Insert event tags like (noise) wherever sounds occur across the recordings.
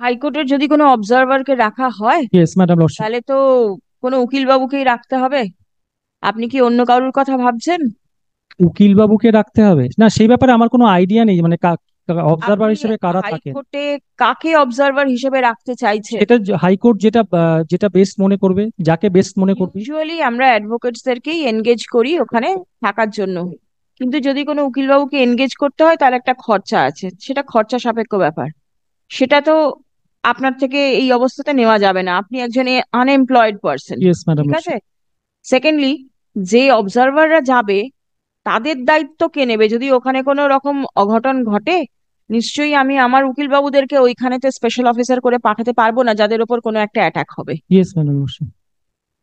হাইকোর্টের যদি কোনো অবজারভারকে রাখা হয় ইয়েস ম্যাডাম লর্ডশিপ তাহলে তো কোনো উকিল বাবুকেই রাখতে হবে। আপনি কি অন্য কারোর কথা ভাবছেন? উকিল বাবুকে রাখতে হবে? না সেই ব্যাপারে আমার কোনো আইডিয়া নেই মানে অবজারভার হিসেবে কারা থাকে? হাইকোর্টে কাকে অবজারভার হিসেবে রাখতে চাইছে এটা হাইকোর্ট যেটা যেটা বেস্ট মনে করবে যাকে বেস্ট মনে করবে। ইউজুয়ালি আমরা অ্যাডভোকেটস দেরকেই এনগেজ করি ওখানে থাকার জন্য। কিন্তু যদি কোনো উকিল বাবুকে এনগেজ করতে হয় তাহলে একটা খরচা আছে। সেটা খরচা সাপেক্ষ ব্যাপার। সেটা তো আপনার থেকে এই অবস্থাতে নেওয়া যাবে না। আপনি একজন আনএমপ্লয়েড পার্সন ঠিক আছে? সেকেন্ডলি যে অবজারভাররা যাবে তাদের দায়িত্ব কে নেবে? যদি ওখানে কোনো রকম অঘটন ঘটে নিশ্চয়ই আমি আমার উকিল বাবুদেরকে ওইখানেতে স্পেশাল অফিসার করে পাঠাতে পারব না যাদের উপর কোনো একটা অ্যাটাক হবে। ইয়েস ম্যাডাম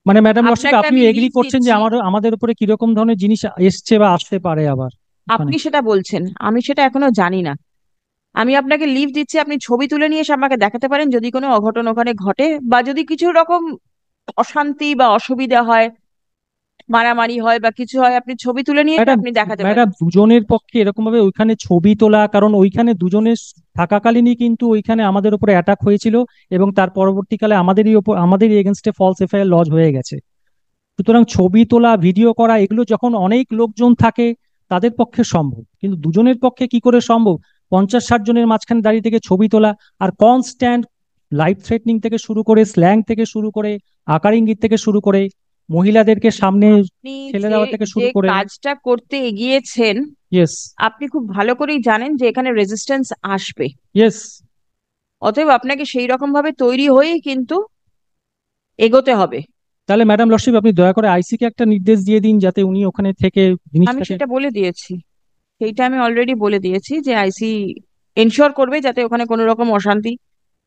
মানে ম্যাডাম আপনাকে আপনি এগ্রি করছেন যে। আমার আমাদের উপরে কীরকম ধরনের জিনিস এসছে বা আসতে পারে আবার আপনি সেটা বলছেন। আমি সেটা এখনও জানি না। আমি আপনাকে লিভ দিচ্ছি আপনি ছবি তুলে নিয়ে এসে আমাকে দেখাতে পারেন যদি কোনো অঘটন ওখানে ঘটে বা যদি কিছু রকম অশান্তি বা অসুবিধা হয় মারামারি হয় বা কিছু হয় আপনি ছবি তুলে নিয়ে আপনি দেখাতে পারেন। দুজনের পক্ষে এরকম ভাবে ওইখানে ছবি তোলা কারণ ওইখানে দুজনের থাকাকালীনই কিন্তু ওইখানে আমাদের উপরে অ্যাটাক হয়েছিল এবং তার পরবর্তীকালে আমাদেরই ওপর আমাদেরই এগেনস্টে ফলস এফআইআর লজ হয়ে গেছে। সুতরাং ছবি তোলা ভিডিও করা এগুলো যখন অনেক লোকজন থাকে তাদের পক্ষে সম্ভব। কিন্তু দুজনের পক্ষে কি করে সম্ভব? পঞ্চাশ ষাট জনের মাঝখানে দাঁড়িয়ে থেকে ছবি তোলা আর কনস্ট্যান্ট লাইফ থ্রেটনিং থেকে শুরু করে স্ল্যাং থেকে শুরু করে আকার ইঙ্গিত থেকে শুরু করে মহিলাদেরকে সামনে ঠেলে দেওয়া থেকে শুরু করে। কাজটা করতে এগিয়েছেন ইয়েস আপনি খুব ভালো করেই জানেন যে এখানে রেজিস্ট্যান্স আসবে। ইয়েস অতএব আপনাকে সেই রকম ভাবে তৈরি হয়েই কিন্তু এগোতে হবে। তাহলে ম্যাডাম লর্ডশিপ আপনি দয়া করে আইসিকে একটা নির্দেশ দিয়ে দিন যাতে উনি ওখানে থেকে আমি সেটা বলে দিয়েছি। সেইটা আমি অলরেডি বলে দিয়েছি যে আইসি এনশিওর করবে যাতে ওখানে কোনো রকম অশান্তি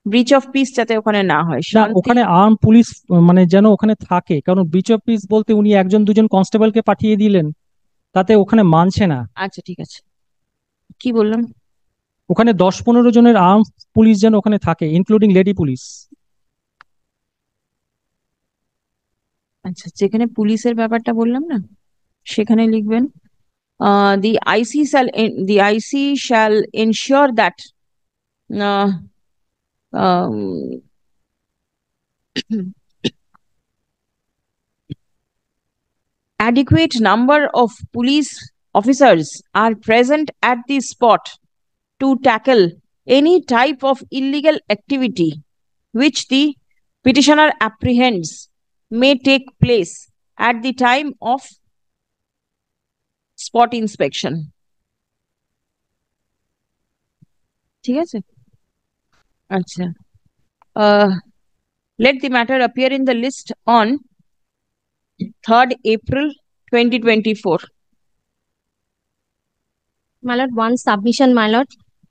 ব্রিচ অফ পিস যাতে ওখানে না হয়। না ওখানে আর্ম পুলিশ মানে যেন ওখানে থাকে কারণ বিচ অফ পিস বলতে উনি একজন দুজন কনস্টেবলকে পাঠিয়ে দিলেন তাতে ওখানে মানছে না। আচ্ছা ঠিক আছে। কি বললাম? ওখানে দশ পনেরো জনের আর্ম পুলিশ যেন ওখানে থাকে ইনক্লুডিং লেডি পুলিশ আচ্ছা যেখানে পুলিশের ব্যাপারটা বললাম না সেখানে লিখবেন। Uh, the IC shall in, the IC shall ensure that uh, um, (coughs) adequate number of police officers are present at the spot to tackle any type of illegal activity which the petitioner apprehends may take place at the time of spot inspection ঠিক আছে আচ্ছা uh, let the matter appear in the list on 3rd April 2024 My lord, one submission, my lord.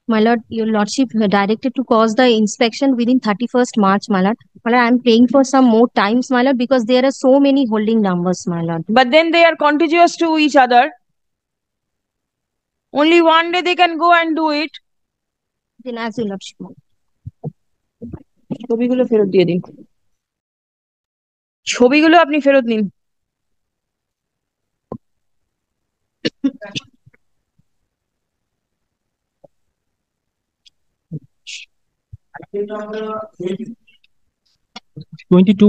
My lord, your lordship directed to cause the inspection within thirty-first March, my lord. My lord, I'm praying for some more times, my lord, because there are so many holding numbers, my lord. but then they are contiguous to each other only one day they can go and do it Then as your lordship. my lord. ছবিগুলো ফেরত দিয়ে দিন ছবিগুলো আপনি ফেরত নিন twenty two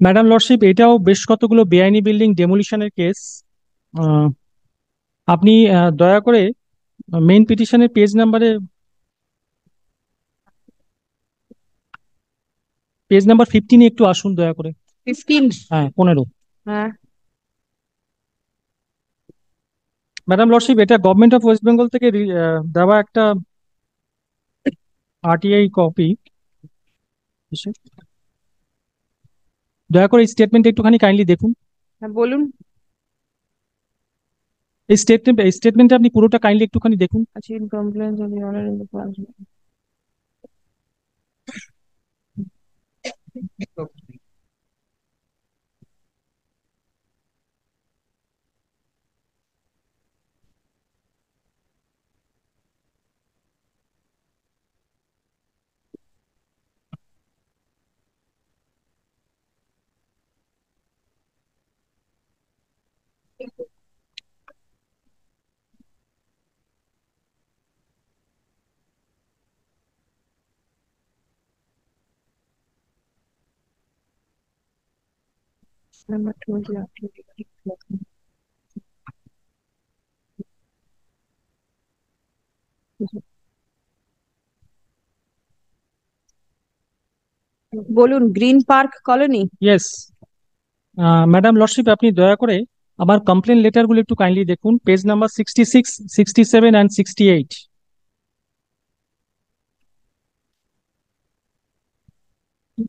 madam lordship এটাও বেশ কতগুলো বেআইনি বিল্ডিং ডেমোলিশনের কেস আপনি দয়া করে মেইন পিটিশনের পেজ নাম্বারে পেজ নাম্বার ফিফটিনে একটু আসুন দয়া করে। ফিফটিন হ্যাঁ পনেরো। হ্যাঁ। ম্যাডাম লর্ডশিপ এটা গভর্নমেন্ট অফ ওয়েস্ট বেঙ্গল থেকে দেওয়া একটা আরটিআই কপি দয়া করে এই স্টেটমেন্ট একটুখানি কাইন্ডলি দেখুন। হ্যাঁ বলুন। এই স্টেটমেন্ট এই স্টেটমেন্টে আপনি পুরোটা কাইন্ডলি একটুখানি দেখুন। আচ্ছা in compliance of the honour in the বলুন Green Park colony? Yes madam lordship আপনি দয়া করে আমার কমপ্লেন লেটারগুলো একটু কাইন্ডলি দেখুন। Page number sixty six sixty seven and sixty eight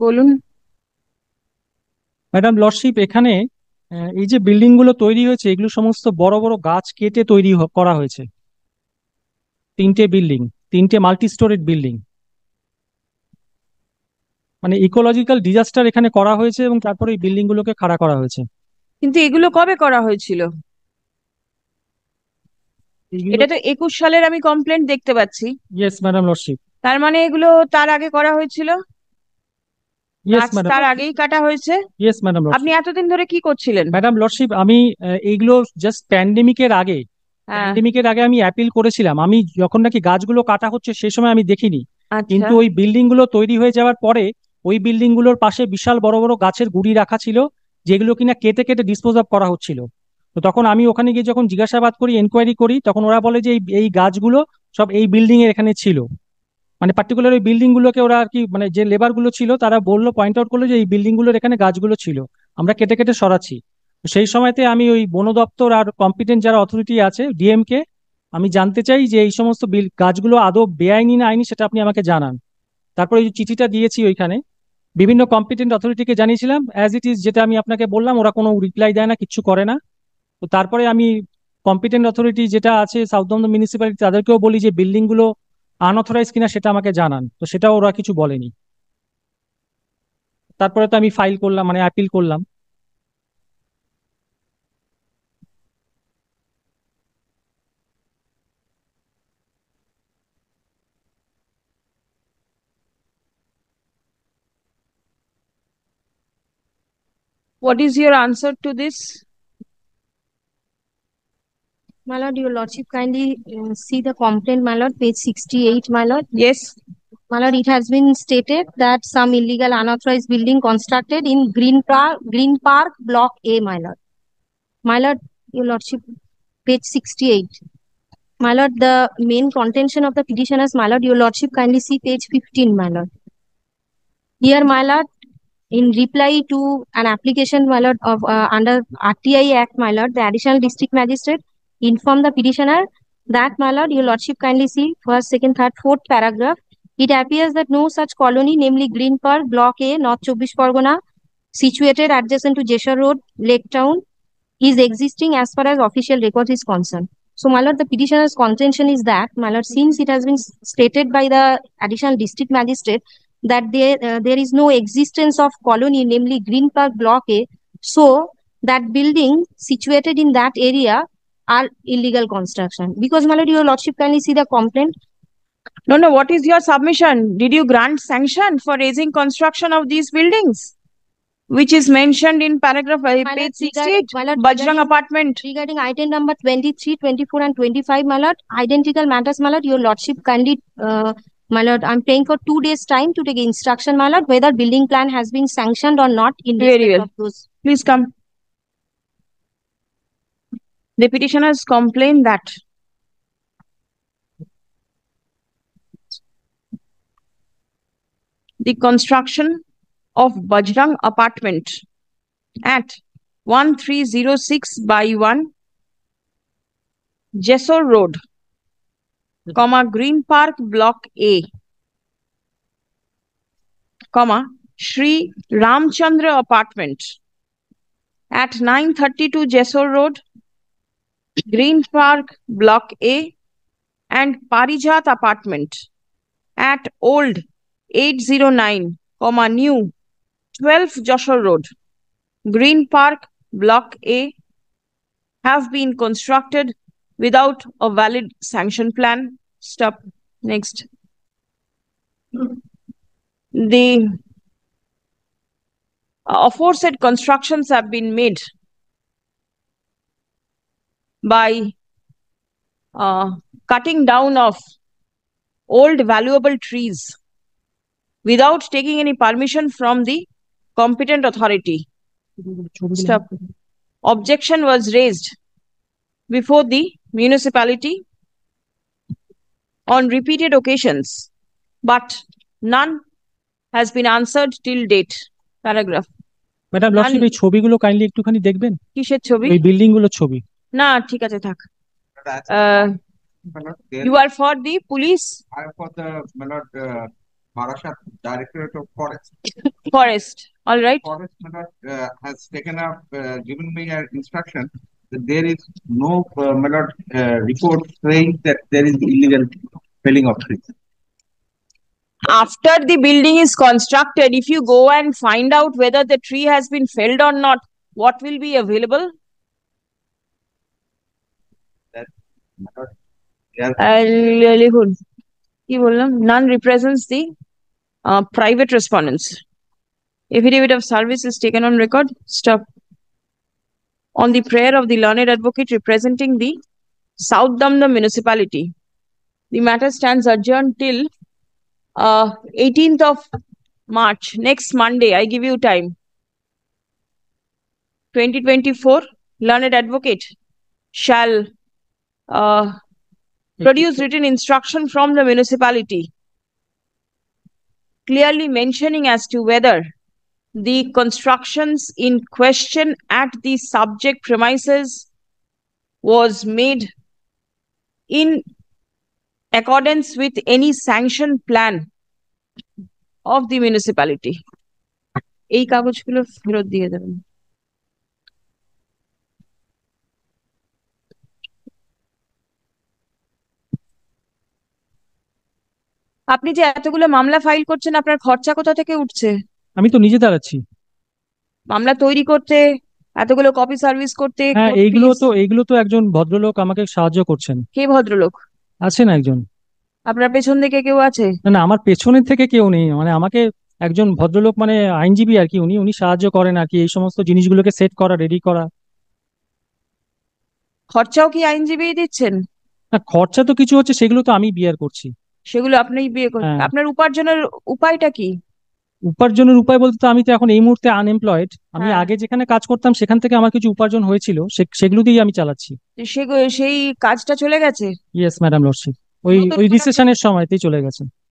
বলুন। ম্যাডাম লর্ডশিপ এখানে এই যে বিল্ডিংগুলো তৈরি হয়েছে এগুলো সমস্ত বড় বড় গাছ কেটে তৈরি করা হয়েছে। তিনটে বিল্ডিং তিনটে মাল্টি স্টোরেড বিল্ডিং। মানে ইকোলজিক্যাল ডিজাস্টার এখানে করা হয়েছে এবং তারপরে এই বিল্ডিং গুলোকে খাড়া করা হয়েছে। কিন্তু এগুলো কবে করা হয়েছিল? এটা তো একুশ সালের আমি কমপ্লেন দেখতে পাচ্ছি। Yes madam lordship. তার মানে এগুলো তার আগে করা হয়েছিল? তার আগেই কাটা হয়েছে? ইয়েস ম্যাডাম আপনি এতদিন ধরে কি করছিলেন? ম্যাডাম লর্ডশিপ আমি এইগুলো জাস্ট প্যান্ডেমিকের আগে প্যান্ডেমিকের আগে আমি অ্যাপিল করেছিলাম। আমি যখন নাকি গাছগুলো কাটা হচ্ছে সেই সময় আমি দেখিনি। আচ্ছা। কিন্তু ওই বিল্ডিংগুলো তৈরি হয়ে যাওয়ার পরে ওই বিল্ডিংগুলোর পাশে বিশাল বড় বড় গাছের গুড়ি রাখা ছিল যেগুলো কিনা কেটে কেটে ডিসপোজ অফ করা হচ্ছিল। তো তখন আমি ওখানে গিয়ে যখন জিজ্ঞাসাবাদ করি এনকোয়ারি করি তখন ওরা বলে যে এই গাছগুলো সব এই বিল্ডিং এর এখানে ছিল। মানে পার্টিকুলার ওই বিল্ডিং গুলোকে ওরা আর কি মানে যে লেবারগুলো ছিল, তারা বলল পয়েন্ট আউট করল যে এই বিল্ডিংগুলোর এখানে গাছগুলো ছিল। আমরা কেটে কেটে সরাচ্ছি। সেই সময়তে আমি ওই বন দপ্তর আর কম্পিটেন্ট যারা অথরিটি আছে ডিএম কে, আমি জানতে চাই যে এই সমস্ত বিল, গাছগুলো আদৌ বেআইনি না আইনি সেটা আপনি আমাকে জানান। তারপরে ওই চিঠিটা দিয়েছি ওইখানে। বিভিন্ন কম্পিটেন্ট অথরিটিকে জানিয়েছিলাম। অ্যাজ ইট ইজ যেটা আমি আপনাকে বললাম, ওরা কোনো রিপ্লাই দেয় না, কিচ্ছু করে না। তো তারপরে আমি কম্পিটেন্ট অথরিটি যেটা আছে সাউথ দমদম মিউনিসিপ্যালিটি তাদেরকেও বলি যে বিল্ডিংগুলো আনঅথরাইজ কিনা সেটা আমাকে জানান। তো সেটাও ওরা কিছু বলেনি। তারপরে তো আমি ফাইল করলাম মানে অ্যাপিল করলাম। What is your answer to this? My lord, your lordship kindly uh, see the complaint, my lord, page sixty-eight, my lord. yes My lord, it has been stated that some illegal unauthorized building constructed in Green Park, Green Park, Block A, my lord. My lord, your lordship, page sixty-eight. My lord, the main contention of the petitioners, my lord, your lordship kindly see page fifteen, my lord. Here, my lord, in reply to an application, my lord, of uh, under RTI Act, my lord, the additional district magistrate informed the petitioner that, my lord, your lordship kindly see first, second, third, fourth paragraph. It appears that no such colony, namely Green Park, Block A, North Chobbish Pargona, situated adjacent to Jesha Road, Lake Town, is existing as far as official record is concerned. So, my lord, the petitioner's contention is that, my lord, since it has been stated by the additional district magistrate that there uh, there is no existence of colony, namely Green Park Block A, so that building situated in that area are illegal construction. Because, my lord, your lordship kindly see the complaint. no no what is your submission did you grant sanction for raising construction of these buildings which is mentioned in paragraph My page regarding- 68 my lord, Bajrang regarding- apartment Regarding item number 23, 24 and 25, my lord, identical matters, my lord, your lordship kindly, uh, my lord, I'm praying for two days' time to take instruction, my lord, whether building plan has been sanctioned or not in Very respect well. of those. please come the petitioners complain that the construction of Bajrang apartment at 1306 by 1 Jessore Road, comma Green Park Block A, comma Shri Ramchandra apartment at 932 Jessore Road, Green Park Block A, and Parijat apartment at Old 809, comma New 12 Joshua Road, Green Park Block A have been constructed without a valid sanction plan. Stop. Next. The aforesaid constructions have been made by uh, cutting down of old valuable trees without taking any permission from the competent authority. Stop. Objection was raised before the municipality on repeated occasions, but none has been answered till date. Paragraph. Madam lordship এই ছবিগুলো kindly একটুখানি দেখবেন কিসের ছবি ওই building গুলোর ছবি না ঠিক আছে থাক That's Uh, my lord, there you are for the police I am for the, my lord, uh, Maharashtra Directorate of Forest. forest, all right? Forest, my lord, uh, has taken up, uh, given me an instruction that there is no, uh, my lord, uh, report saying that there is illegal felling of trees. After the building is constructed, if you go and find out whether the tree has been felled or not, what will be available? My lord, there আহ, লিখুন কি বললাম none represents the uh, private respondents affidavit of service is taken on record stop on the prayer of the learned advocate representing the south damda municipality the matter stands adjourned till uh, 18th of march next monday i give you time 2024 learned advocate shall uh, produce written instruction from the municipality clearly mentioning as to whether the constructions in question at the subject premises was made in accordance with any sanctioned plan of the municipality এই কাগজগুলো ফেরত দিয়ে দেবেন আপনি যে এতগুলো মামলা file করছেন আপনার খরচা কোথা থেকে উঠছে? আমি তো নিজে দাঁড়াচ্ছি। মামলা তৈরি করতে এতগুলো কপি সার্ভিস করতে হ্যাঁ এইগুলো তো এইগুলো তো একজন ভদ্রলোক আমাকে সাহায্য করছেন। কে ভদ্রলোক? আছেন একজন? আপনার পেছন দিকে কেউ আছে? না না আমার পেছনের থেকে কেউ নেই। মানে আমাকে একজন ভদ্রলোক মানে আইনজীবী আর কি উনি উনি সাহায্য করেন আর কি এই সমস্ত জিনিসগুলোকে সেট করা রেডি করা। খরচাও কি আইনজীবী দিচ্ছেন? না খরচা তো কিছু হচ্ছে সেগুলো তো আমি বিয়ার করছি। সেগুলো আপনি বিয়ে করছেন হ্যাঁ। আপনার উপার্জনের উপায়টা কি? উপার্জনের উপায় বলতে তো আমি তো এখন এই মুহূর্তে আনএমপ্লয়েড আমি হ্যাঁ। আগে যেখানে কাজ করতাম সেখান থেকে আমার কিছু উপার্জন হয়েছিল সেগুলো দিয়েই আমি চালাচ্ছি। সেই কাজটা চলে গেছে? ইয়েস ম্যাডাম লর্ডশিপ ওই ওই রিসেশনের সময়তেই চলে গেছে।